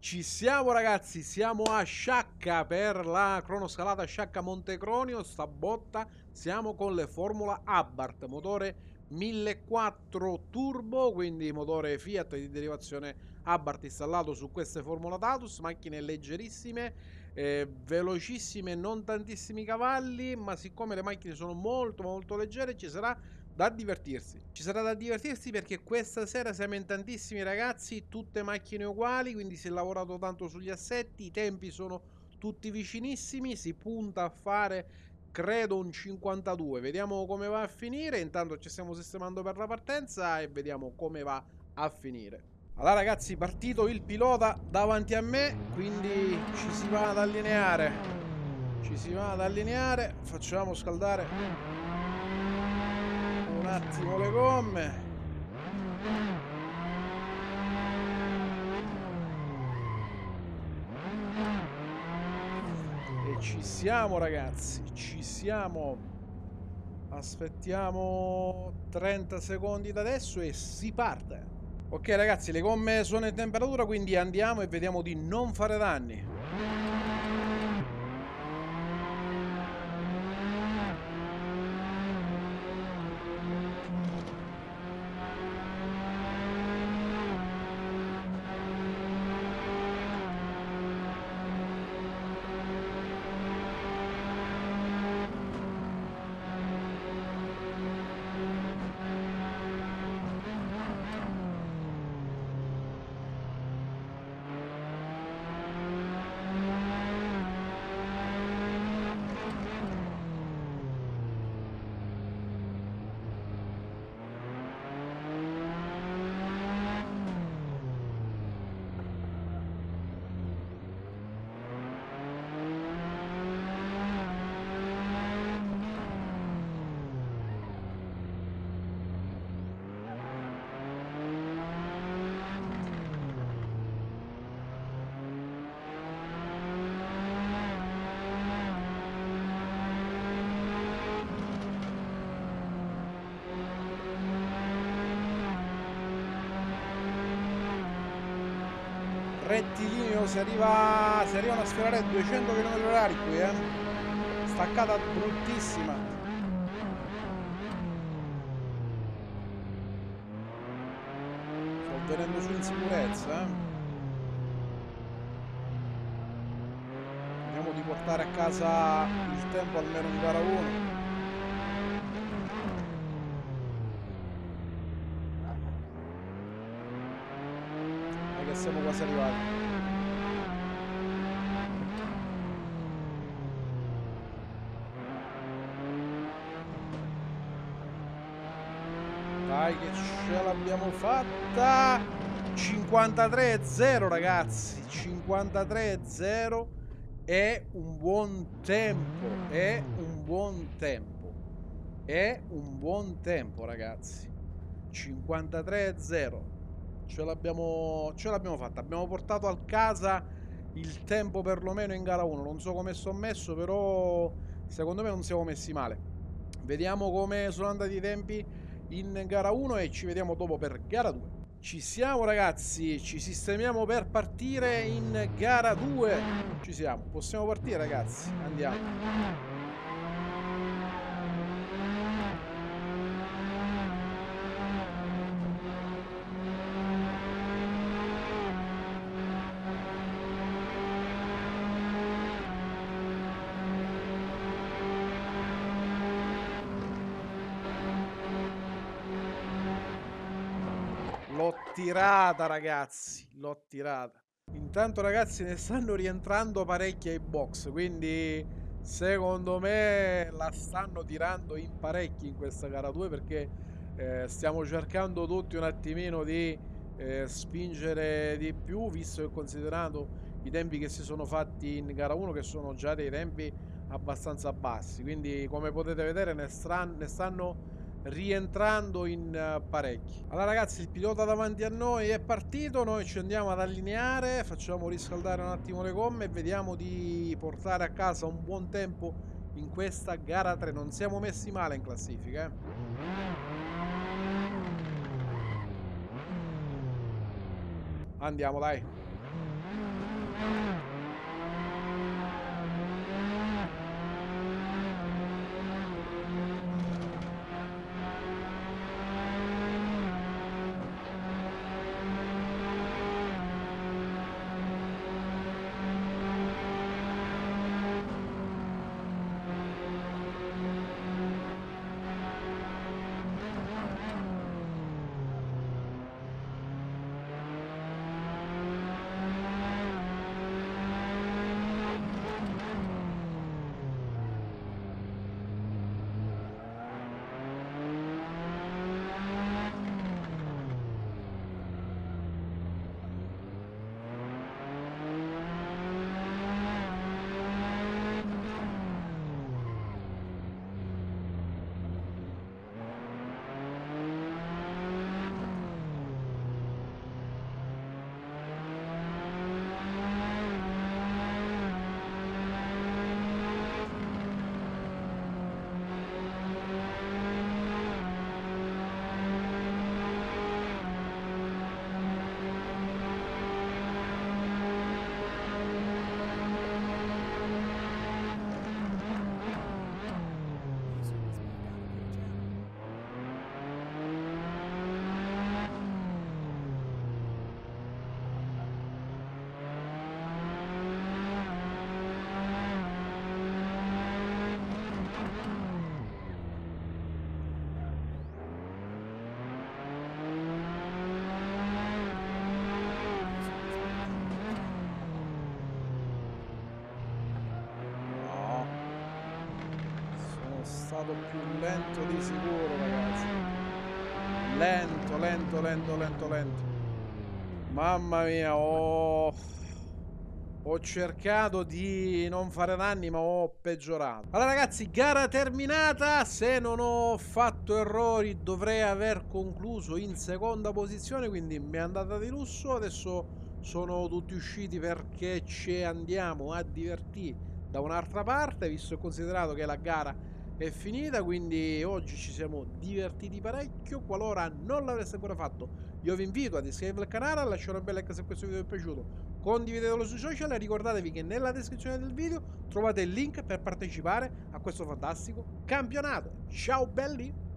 Ci siamo ragazzi, siamo a Sciacca per la cronoscalata Sciacca Montecronio, sta botta, siamo con le Formula Abarth, motore 1400 turbo, quindi motore Fiat di derivazione Abarth installato su queste Formula Tatus, macchine leggerissime, eh, velocissime, non tantissimi cavalli, ma siccome le macchine sono molto molto leggere ci sarà da divertirsi. Ci sarà da divertirsi perché questa sera siamo in tantissimi ragazzi, tutte macchine uguali, quindi si è lavorato tanto sugli assetti, i tempi sono tutti vicinissimi, si punta a fare credo un 52. Vediamo come va a finire, intanto ci stiamo sistemando per la partenza e vediamo come va a finire. Allora ragazzi, partito il pilota davanti a me, quindi ci si va ad allineare. Ci si va ad allineare, facciamo scaldare attimo le gomme. E ci siamo ragazzi. Ci siamo. Aspettiamo 30 secondi da adesso e si parte. Ok ragazzi le gomme sono in temperatura quindi andiamo e vediamo di non fare danni rettilineo si arriva si arrivano a sfiorare 200 km orari qui eh. Staccata bruttissima. Sto venendo su in sicurezza eh. Vediamo di portare a casa il tempo almeno in gara 1 siamo quasi arrivati. Dai che ce l'abbiamo fatta! 53-0 ragazzi, 53-0 è un buon tempo, è un buon tempo, è un buon tempo ragazzi, 53-0 ce l'abbiamo, fatta. Abbiamo portato a casa il tempo perlomeno in gara 1. Non so come sono messo, però secondo me non siamo messi male. Vediamo come sono andati i tempi in gara 1 e ci vediamo dopo per gara 2. Ci siamo ragazzi, ci sistemiamo per partire in gara 2. Ci siamo, possiamo partire ragazzi, andiamo. L'ho tirata, ragazzi. L'ho tirata. Intanto, ragazzi, ne stanno rientrando parecchie ai box. Quindi, secondo me, la stanno tirando in parecchi in questa gara 2 perché eh, stiamo cercando tutti un attimino di eh, spingere di più, visto che considerando i tempi che si sono fatti in gara 1, che sono già dei tempi abbastanza bassi. Quindi, come potete vedere, ne, ne stanno rientrando in uh, parecchi. Allora ragazzi il pilota davanti a noi è partito noi ci andiamo ad allineare facciamo riscaldare un attimo le gomme e vediamo di portare a casa un buon tempo in questa gara 3 non siamo messi male in classifica eh? andiamo dai Stato più lento di sicuro, ragazzi. Lento, lento, lento, lento, lento. Mamma mia, ho... Ho cercato di non fare danni, ma ho peggiorato. Allora, ragazzi, gara terminata. Se non ho fatto errori, dovrei aver concluso in seconda posizione. Quindi mi è andata di lusso. Adesso sono tutti usciti perché ci andiamo a divertire da un'altra parte, visto e considerato che la gara è finita, quindi oggi ci siamo divertiti parecchio. Qualora non l'avreste ancora fatto, io vi invito ad iscrivervi al canale, a lasciare un bel like se questo video vi è piaciuto, condividetelo sui social e ricordatevi che nella descrizione del video trovate il link per partecipare a questo fantastico campionato. Ciao belli!